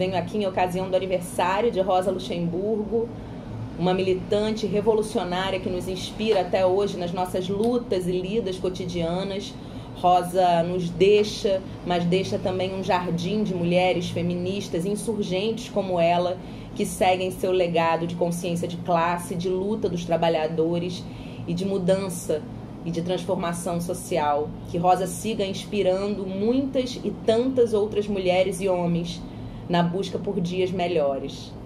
venho aqui em ocasião do aniversário de Rosa Luxemburgo, uma militante revolucionária que nos inspira até hoje nas nossas lutas e lidas cotidianas. Rosa nos deixa, mas deixa também um jardim de mulheres feministas insurgentes como ela, que seguem seu legado de consciência de classe, de luta dos trabalhadores e de mudança e de transformação social. Que Rosa siga inspirando muitas e tantas outras mulheres e homens na busca por dias melhores.